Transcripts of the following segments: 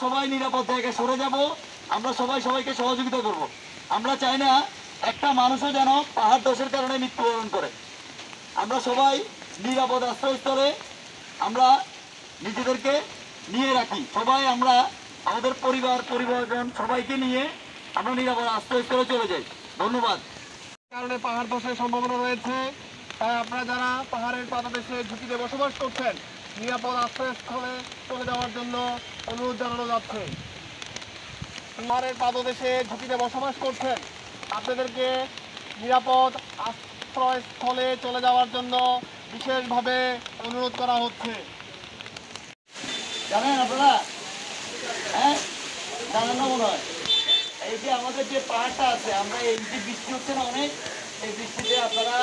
সবাই নিরাপদ জায়গায় সরে যাব। আমরা সবাই সবাইকে সহযোগিতা করব। আমরা চাই না একটা মানুষও যেন পাহাড় দোষের কারণে মৃত্যুবরণ করে। আমরা সবাই নিরাপদ আশ্রয়স্থলে আমরা নিজেদেরকে নিয়ে রাখি। সবাই আমরা আমাদের পরিবার পরিবারজন সবাইকে নিয়ে আমরা নিরাপদ আশ্রয়স্থলে চলে যাই। ধন্যবাদ। কারণে পাহাড় ধসের সম্ভাবনা রয়েছে। তাই আপনারা যারা পাহাড়ের পাদদেশে ঝুঁকিতে বসবাস করছেন নিরাপদ আশ্রয়স্থলে চলে যাওয়ার জন্য অনুরোধ জানানো যাচ্ছে। পাহাড়ের পাদদেশে ঝুঁকিতে বসবাস করছেন। আপনাদেরকে নিরাপদ আশ্রয়স্থলে চলে যাওয়ার জন্য বিশেষভাবে অনুরোধ করা হচ্ছে। জানেন আপনারা? হ্যাঁ? জানেন না মনে হয়? এই যে আমাদের যে পাহাড়টা আছে, আমরা এই যে বৃষ্টি হচ্ছে না অনেক এই বৃষ্টিতে আপনারা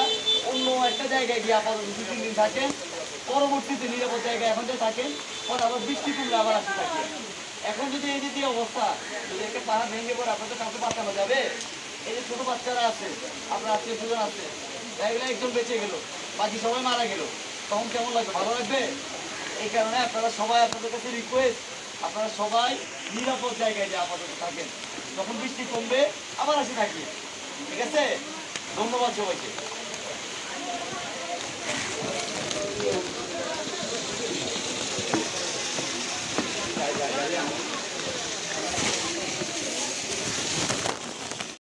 অন্য একটা জায়গায় গিয়ে আপাতত থাকেন। পরবর্তীতে নিরাপদ জায়গায় এখন যে থাকেন আবার বৃষ্টি কমলে আবার আসতে থাকে এখন যদি এই যে অবস্থা, যদি একটা পাহাড় ভেঙে পড়ে আপনাদের কাউকে বাঁচানো যাবে। এই যে ছোট বাচ্চারা আছে, আপনার আত্মীয় স্বজন আছে এগুলো একজন বেঁচে গেল, বাকি সবাই মারা গেল। তখন কেমন লাগবে? ভালো লাগবে? এই কারণে আপনারা সবাই আপনাদের কাছে রিকোয়েস্ট আপনারা সবাই নিরাপদ জায়গায় যা আপাতত থাকেন। যখন বৃষ্টি কমবে, আবার আসি থাকি ঠিক আছে? ধন্যবাদ সবাইকে।